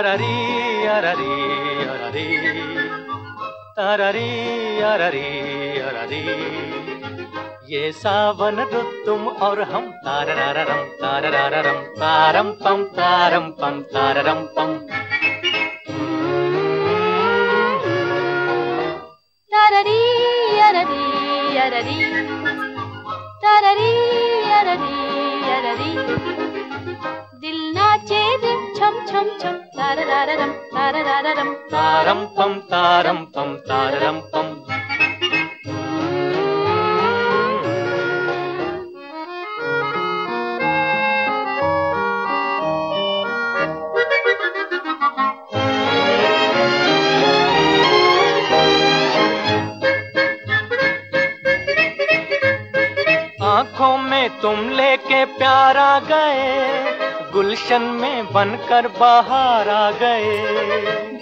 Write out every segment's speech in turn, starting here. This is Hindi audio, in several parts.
अररी अररी अररी अररी अररी अररी ये सावन रुत तुम और हम तारररम तारररम तारम पम तारम पम, ताररम पम। तररी अररी अररी तररी अररी अररी दिल नाचे रिम छम छम छम। तारररम तारररम तारम पम तारम पम ताररम पम आँखों में तुम लेके प्यार गए। गुलशन में बनकर बाहर आ गए।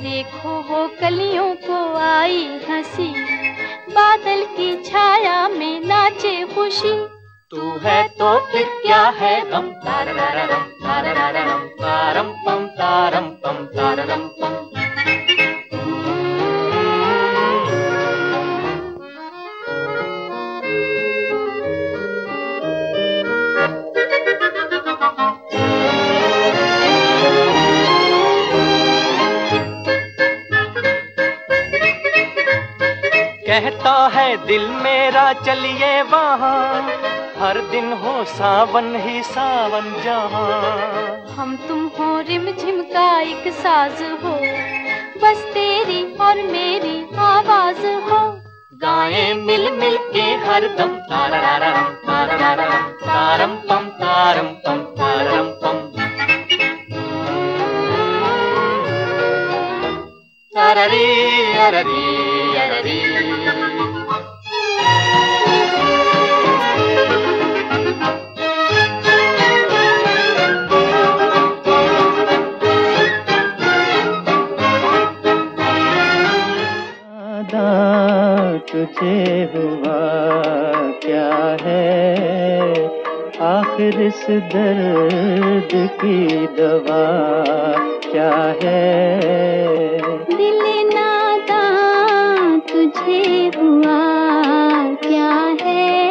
देखो वो कलियों को आई हँसी बादल की छाया में नाचे खुशी। तू है तो फिर क्या है? गम तारम तारररम तारम पम तारम पम तारम पम। है दिल मेरा, चलिए वहाँ। हर दिन हो सावन ही सावन जहाँ। हम तुम हो रिम झिम का एक साज हो। बस तेरी और मेरी आवाज़ हो। गाएँ मिल मिल के हर दम। तारररम तारम पम तारम पम तारम पम। अररी अररी। तुझे हुआ क्या है? आखिर इस दर्द की दवा क्या है? दिल नादा तुझे हुआ क्या है?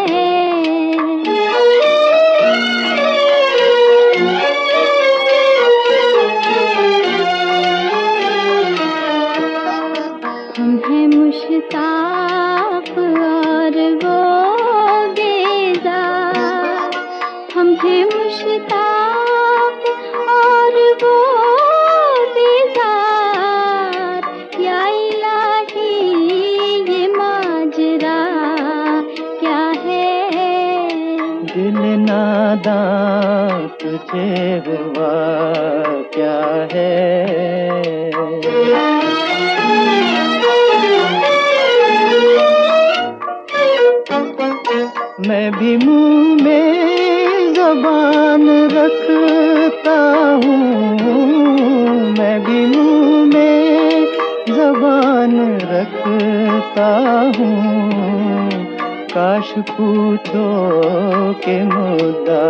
हैं मुश्ताक। और वो बेजार हम हैं मुश्ताक और वो बेजार या इलाही, ये माजरा, क्या है? दिल नादा तुझे हुआ पूछो के मुद्दा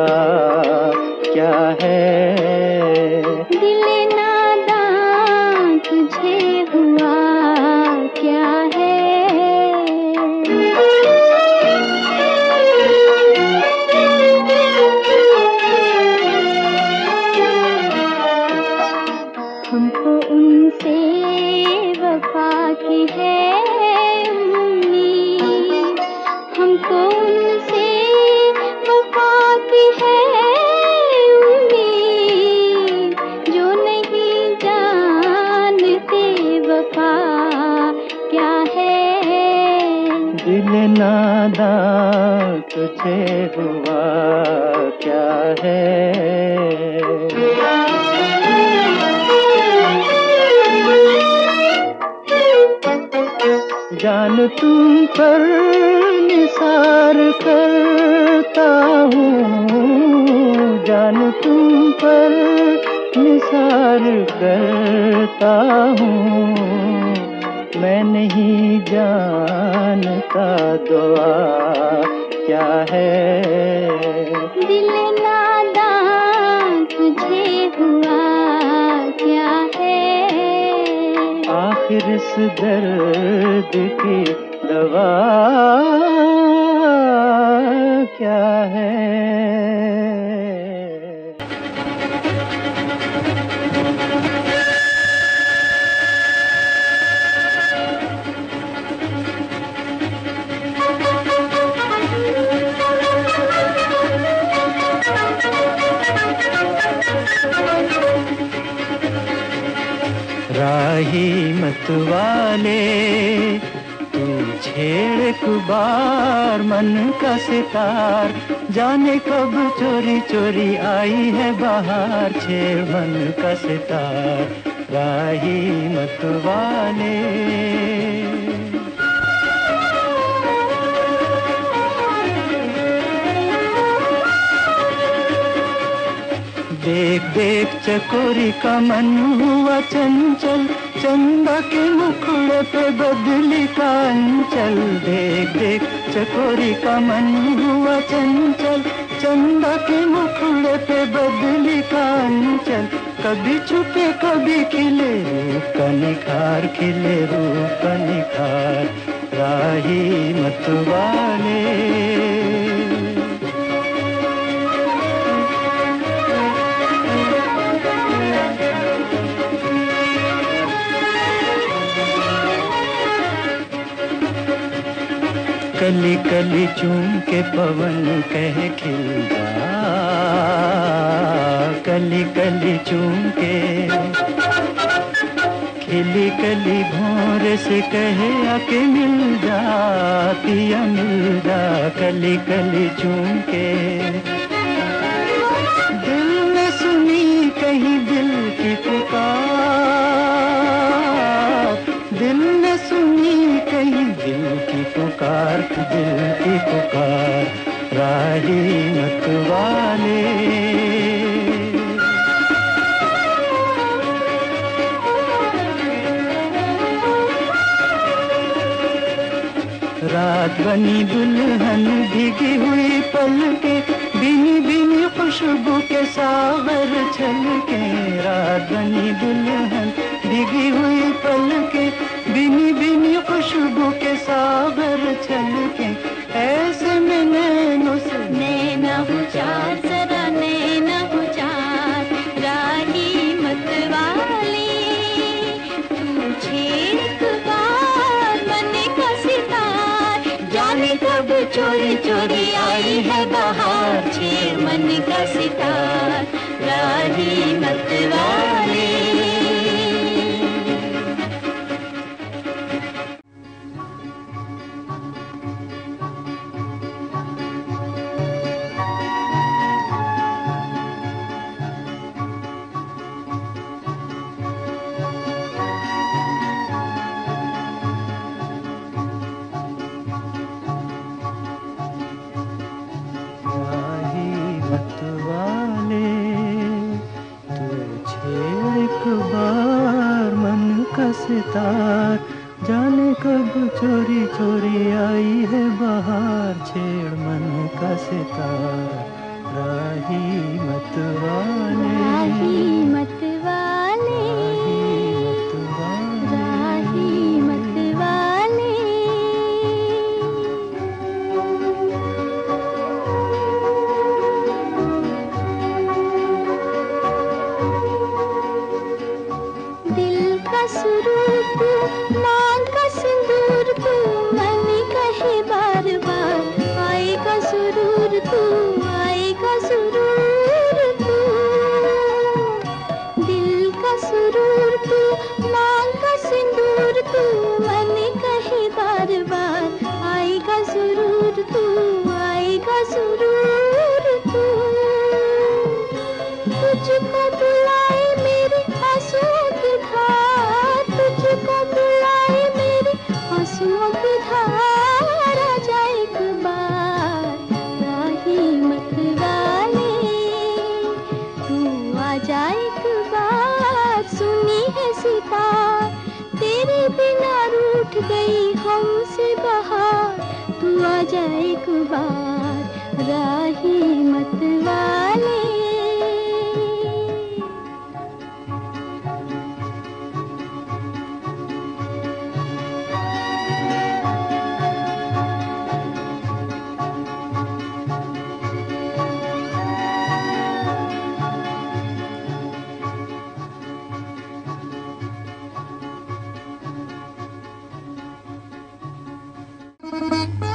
दिल नादा तुझे हुआ क्या है? जान तुम पर, निसार करता हूँ। जान तुम पर, निसार करता हूँ। मैं नहीं जानता दुआ क्या है। दिल नादा तुझे हुआ क्या है? आखिर इस दर्द की दवा क्या है? राही मत वाले तू छेड़ कुबार, मन का सितार जाने कब चोरी चोरी आई है बाहर, छेड़ मन का सितार। राही मत वाले देख देख चकोरी का मन हुआ चंचल चंदा के मुखड़े पे बदली का अंचल देख देख, चकोरी का मन हुआ चंचल। चंदा के मुखड़े पे बदली का अंचल कभी छुपे, कभी खिले रूप का निखार खिले रूप का निखार राही मत कली कली चूम के पवन कह खिल जा कली कली चूम के खिली कली भोर से कहे आके मिल जा पिया मिल जा। कली कली चूम के सुनी कहीं दिल की पुकार, दिल की पुकार, राही मत वाले। रात बनी दुल्हन भीगी हुई पल के, बिनी बिनी खुशबू के सावर छल के रात बनी दुल्हन भीगी हुई पल के बिनी बिनी खुशबू के सागर छल के ऐसे में जरा राही मत वाली। मन का सितार, जाने चोरी चोरी आई है बाहर। छेड़ मन का सितार, राही मत वाली। का सितार जाने कब चोरी चोरी आई है बाहर छेड़ मन का सितार। राही मत राही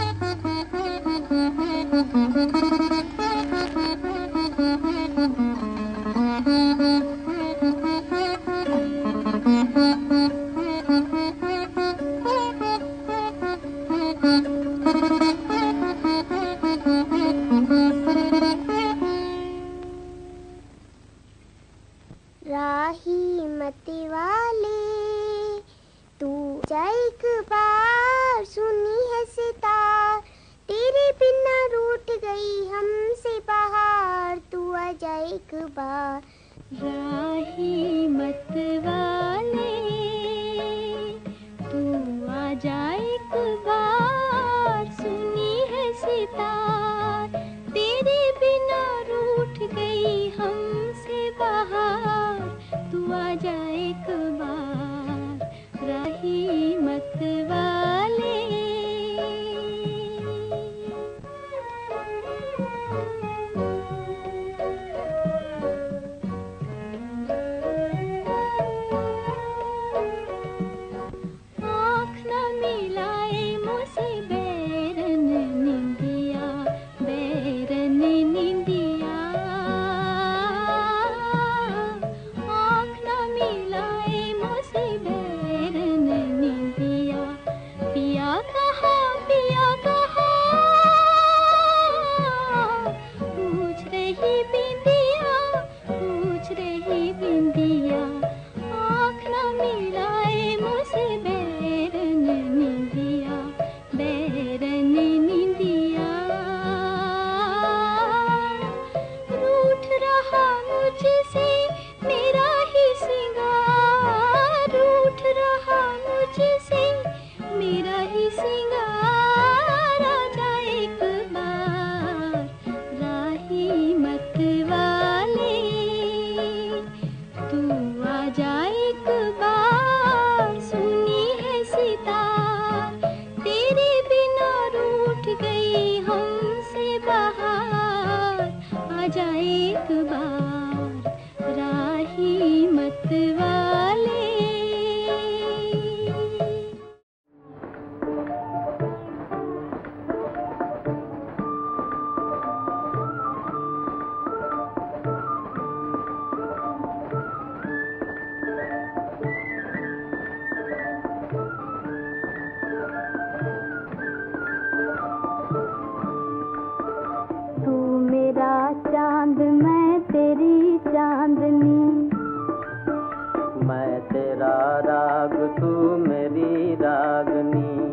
तू मेरी रागनी।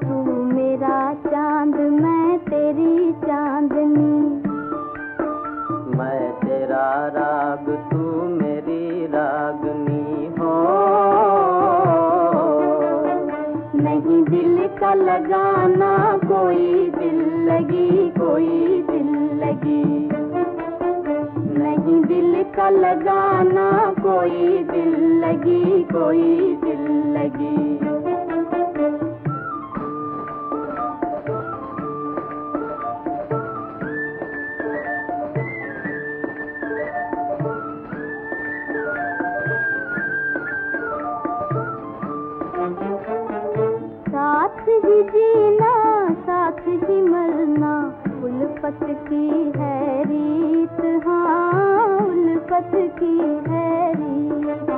तू मेरा चाँद मैं तेरी चांदनी। मैं तेरा राग तू मेरी रागनी हो। नहीं दिल का लगाना कोई लगाना कोई दिल लगी, कोई दिल लगी। जीना, साथ ही मरना, उल्फत की है रीत उल्फत की है रीत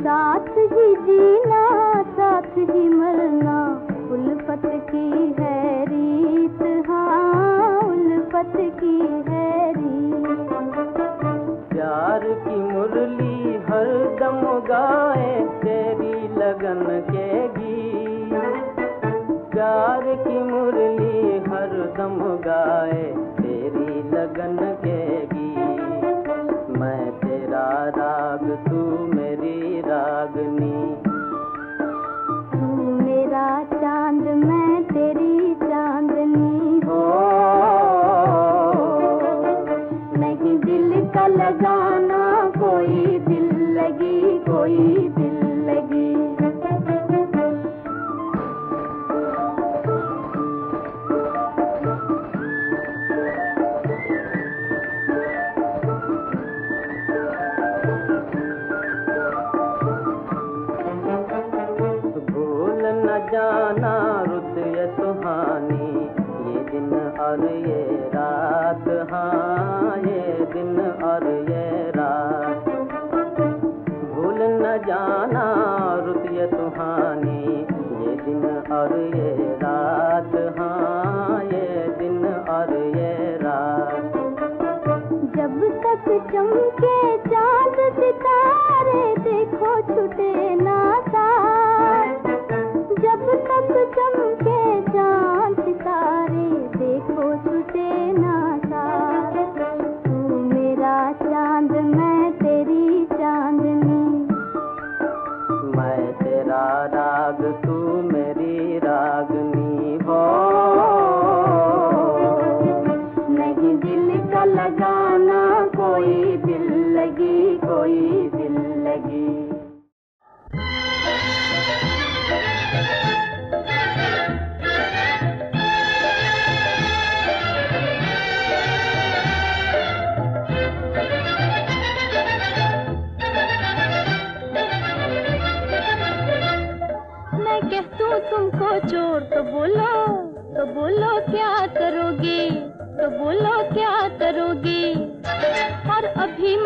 साथ ही जीना, साथ ही मरना, उल्फत की है रीत हाँ उल्फत की है रीत प्यार की मुरली हर दम गाए, तेरी लगन के गीत। प्यार की मुरली हर दम गाए, तेरी लगन के गीत। राग तू मेरी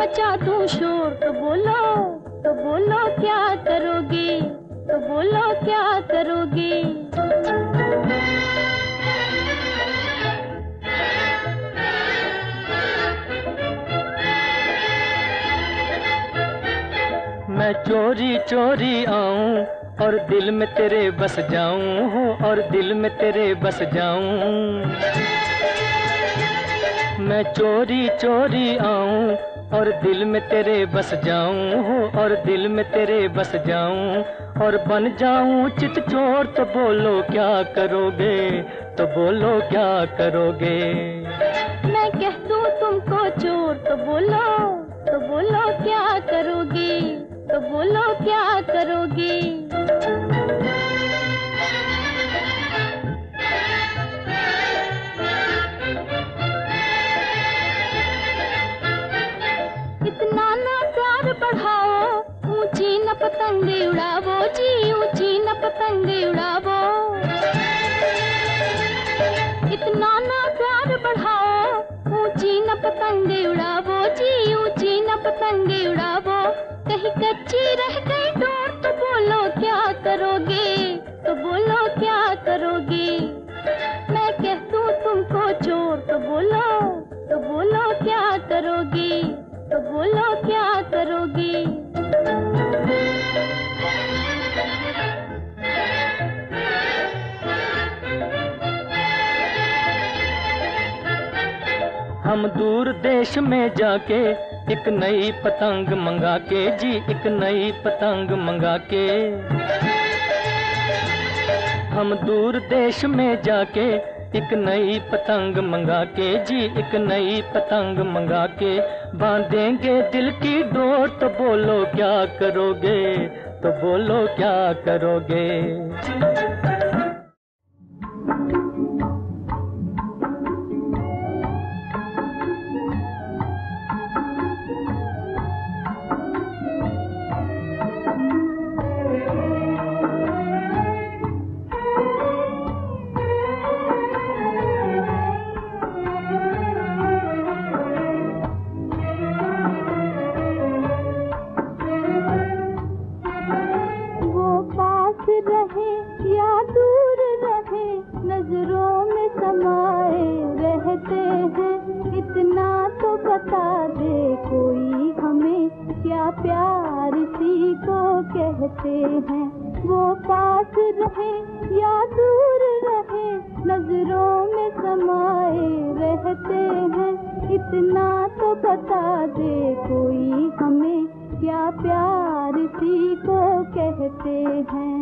मचा दूँ शोर तो बोलो। तो बोलो क्या करोगे? तो बोलो क्या करोगे? मैं चोरी चोरी आऊँ और दिल में तेरे बस जाऊँ, और दिल में तेरे बस जाऊँ। मैं चोरी चोरी आऊँ और दिल में तेरे बस जाऊँ हो और दिल में तेरे बस जाऊँ, और बन जाऊँ चित चोर तो बोलो क्या करोगे? तो बोलो क्या करोगे? मैं कह दूँ तुमको चोर तो बोलो तो बोलो क्या करोगे? तो बोलो क्या करोगे? पतंगे उड़ावो जी ऊँची न पतंगे उड़ावो। इतना ना प्यार बढ़ाओ, ऊँची न पतंगे उड़ावो जी ऊँची न पतंगे उड़ावो। कहीं कच्ची रह हम दूर देश में जाके एक नई पतंग मंगा के जी, एक नई पतंग मंगा के हम दूर देश में जाके एक नई पतंग मंगा के जी, एक नई पतंग मंगा के बांधेंगे दिल की डोर तो बोलो क्या करोगे तो बोलो क्या करोगे। बता दे कोई हमें क्या प्यार सी को कहते हैं?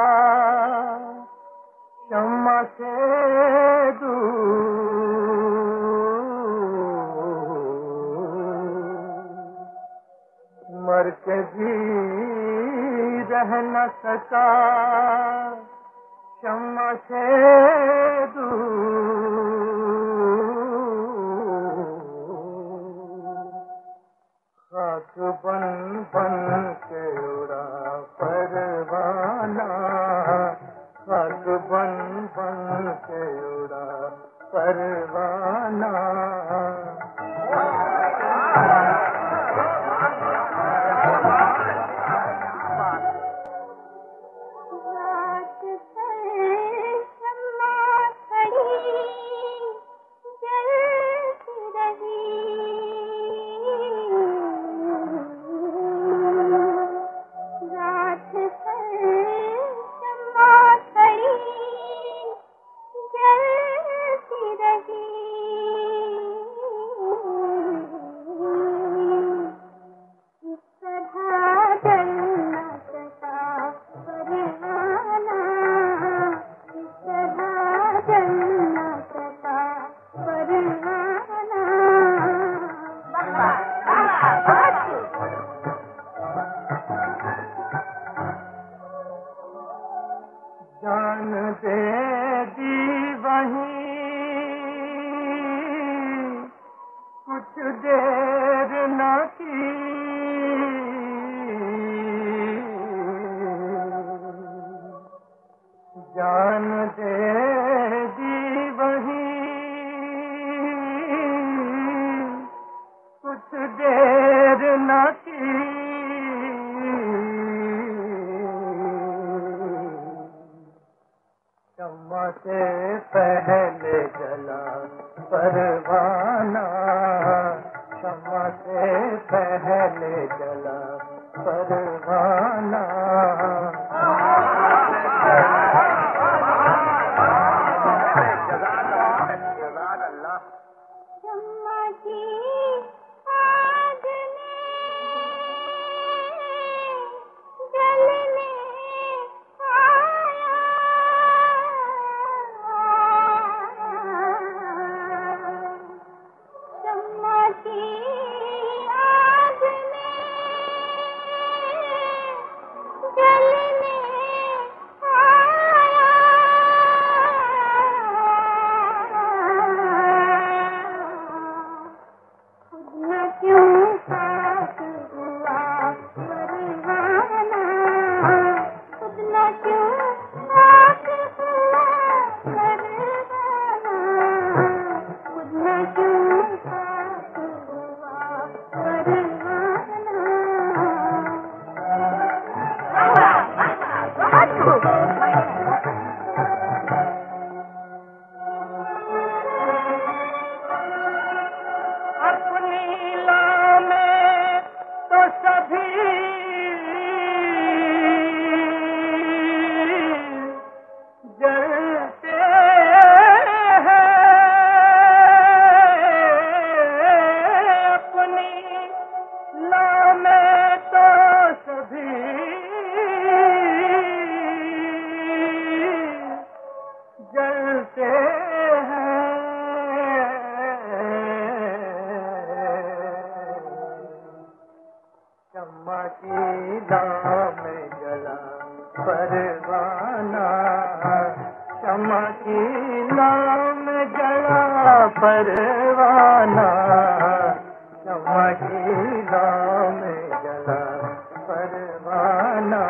परवाना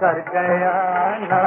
कर गया नाम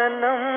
सनम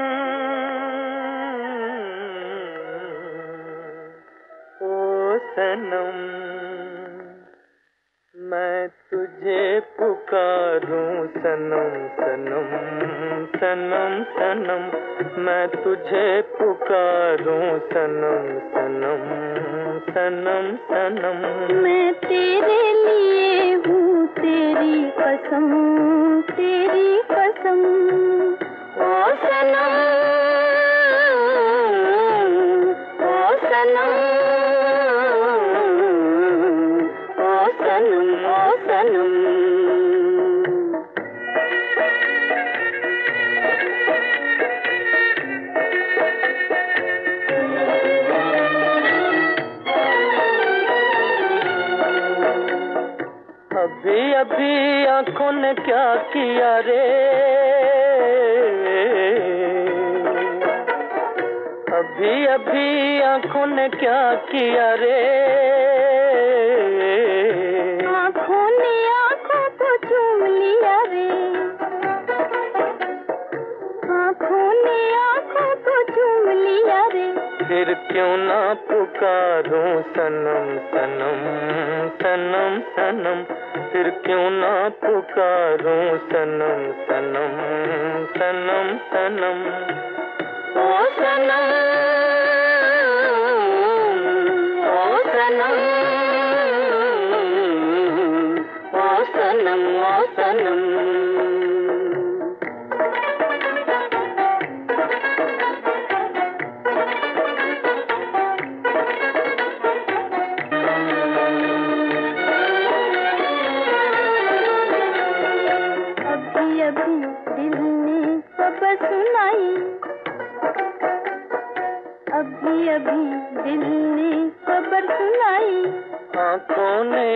फिर क्यों ना पुकारो सनम सनम सनम सनम फिर क्यों ना पुकारो सनम सनम सनम सनम ओ सनम ओ सनम ओ सनम ओ सनम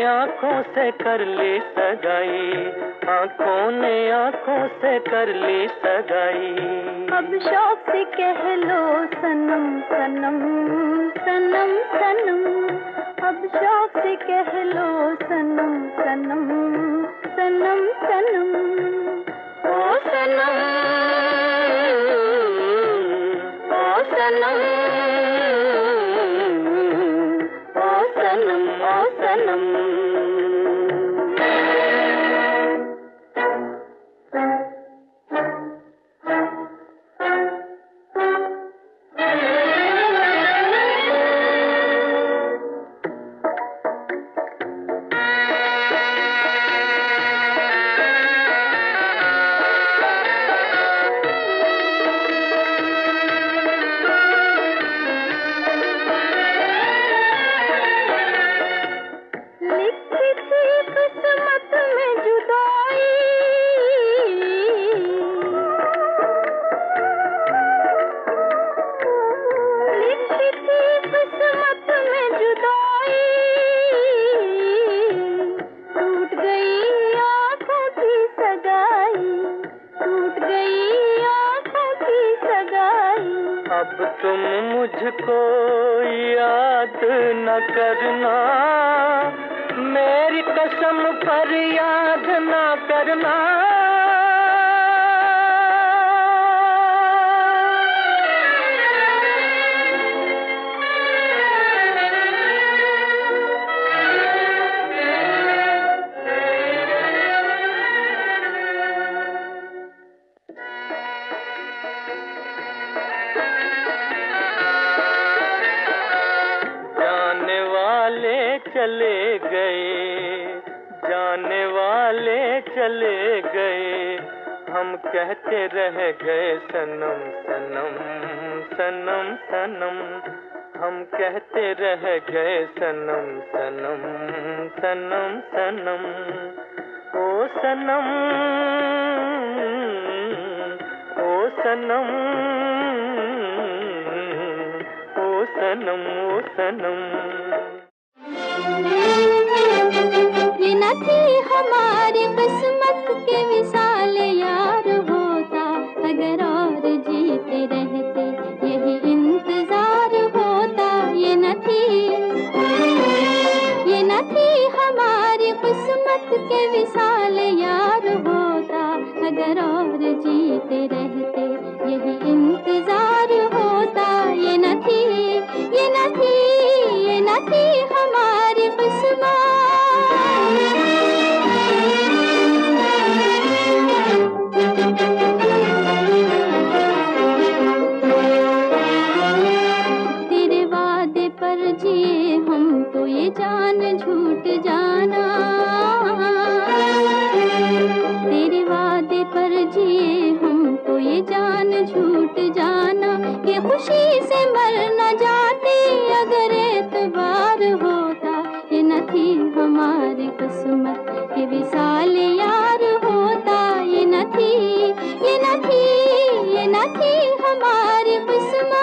आँखों से कर ली सगाई। आँखों ने आँखों से कर ली सगाई। अब शौक से कह लो, सनम सनम सनम सनम। अब शौक से कह लो, सनम सनम सनम सनम। ओ सनम ओ सनम। चले गए। हम कहते रह गए, सनम सनम सनम सनम। हम कहते रह गए, सनम सनम सनम सनम। ओ सनम ओ सनम ओ सनम ओ सनम। ये न थी हमारी किस्मत के विशाल यार होता, अगर और जीते रहते, यही इंतज़ार होता। ये न थी, ये न थी हमारी किस्मत के विशाल यार होता, अगर और जीते रहते, यही इंतज़ार होता। ये न थी, ये न थी, ये न थी यार विशाल यार होता ये न ये ये हमारी किस्मत।